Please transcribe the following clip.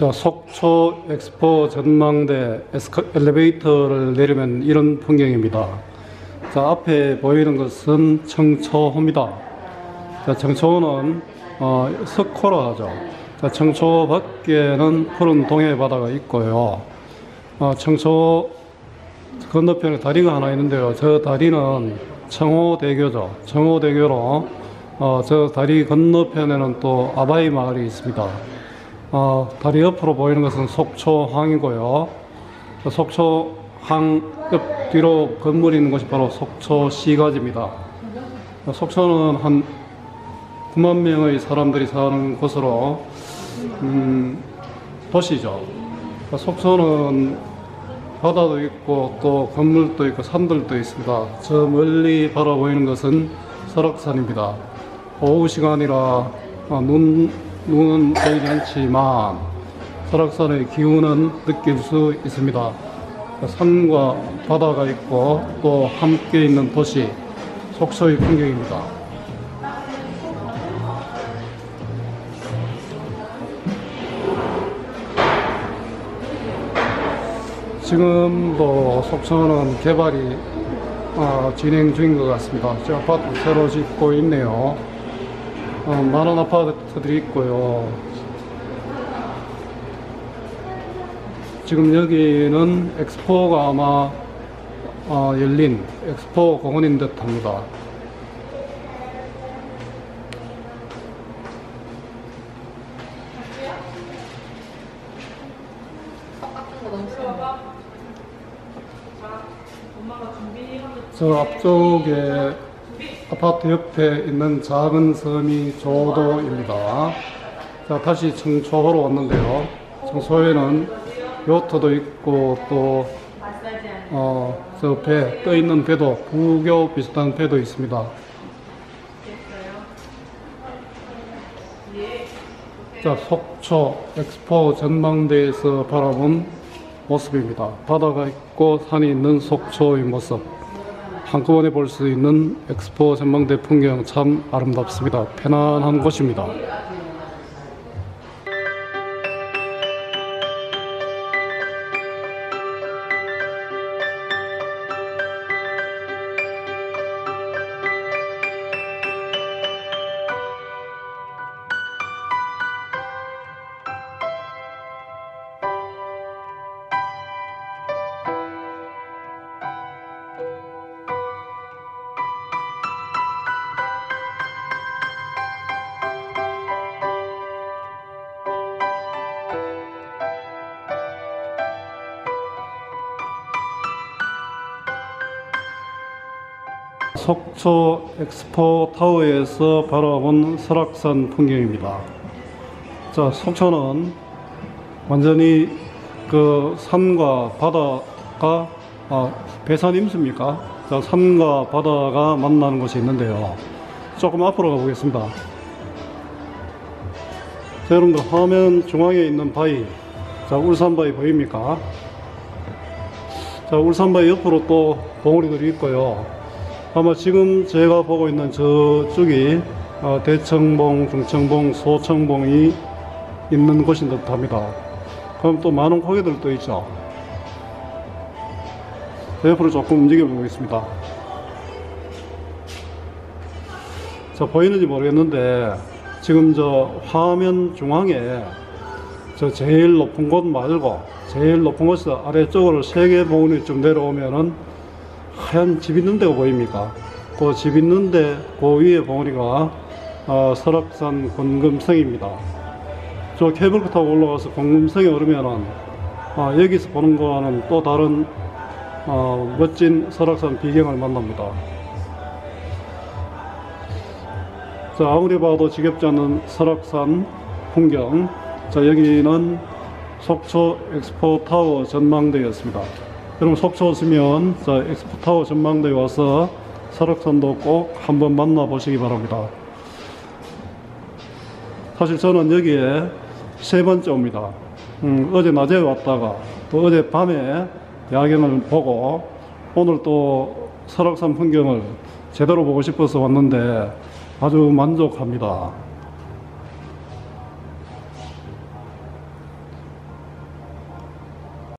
자, 속초 엑스포 전망대 에스카, 엘리베이터를 내리면 이런 풍경입니다. 자, 앞에 보이는 것은 청초호입니다. 자, 청초호는 어, 석호라 하죠. 자, 청초 밖에는 푸른 동해 바다가 있고요. 어, 청초 건너편에 다리가 하나 있는데요. 저 다리는 청호대교죠. 청호대교로 어, 저 다리 건너편에는 또 아바이 마을이 있습니다. 어, 다리 옆으로 보이는 것은 속초항이고요. 속초항 옆 뒤로 건물이 있는 곳이 바로 속초시가지입니다. 속초는 한 9만 명의 사람들이 사는 곳으로 음, 도시죠. 속초는 바다도 있고 또 건물도 있고 산들도 있습니다. 저 멀리 바라보이는 것은 설악산입니다. 오후 시간이라 어, 눈, 눈은 보이지 않지만 설악산의 기운은 느낄 수 있습니다. 산과 바다가 있고 또 함께 있는 도시 속초의 풍경입니다. 지금도 속초는 개발이 어, 진행 중인 것 같습니다. 저 아파트 새로 짓고 있네요. 어, 많은 아파트들이 있고요. 지금 여기는 엑스포가 아마 어, 열린 엑스포 공원인 듯 합니다. 저 앞쪽에 아파트 옆에 있는 작은 섬이 조도입니다. 자, 다시 청초호로 왔는데요. 청초에는 요트도 있고 또, 어, 저 배, 떠 있는 배도, 부교 비슷한 배도 있습니다. 자, 속초 엑스포 전망대에서 바라본 모습입니다. 바다가 있고 산이 있는 속초의 모습. 한꺼번에 볼 수 있는 엑스포 전망대 풍경 참 아름답습니다. 편안한 곳입니다. 속초 엑스포 타워에서 바라본 설악산 풍경입니다. 자, 속초는 완전히 그 산과 바다가 아, 배산 임수입니까? 자, 산과 바다가 만나는 곳이 있는데요. 조금 앞으로 가보겠습니다. 자, 여러분들 화면 중앙에 있는 바위, 자, 울산바위 보입니까? 자, 울산바위 옆으로 또 봉우리들이 있고요. 아마 지금 제가 보고 있는 저쪽이 어, 대청봉, 중청봉, 소청봉이 있는 곳인 듯 합니다. 그럼 또 많은 고개들도 있죠. 제 옆으로 조금 움직여 보겠습니다. 자, 보이는지 모르겠는데, 지금 저 화면 중앙에 저 제일 높은 곳 말고, 제일 높은 곳에서 아래쪽으로 세개 봉우리 좀 내려오면은 하얀 집 있는 데가 보입니까? 그 집 있는데 그 위에 봉우리가 어, 설악산 권금성입니다. 저 케이블카 타고 올라가서 권금성에 오르면은 어, 여기서 보는 거와는 또 다른 어, 멋진 설악산 비경을 만납니다. 자, 아무리 봐도 지겹지 않는 설악산 풍경. 자, 여기는 속초 엑스포 타워 전망대였습니다. 여러분 속초 오시면 자, 엑스포 타워 전망대에 와서 설악산도 꼭 한번 만나 보시기 바랍니다. 사실 저는 여기에 세 번째 옵니다. 음, 어제 낮에 왔다가 또 어제 밤에 야경을 보고 오늘 또 설악산 풍경을 제대로 보고 싶어서 왔는데 아주 만족합니다.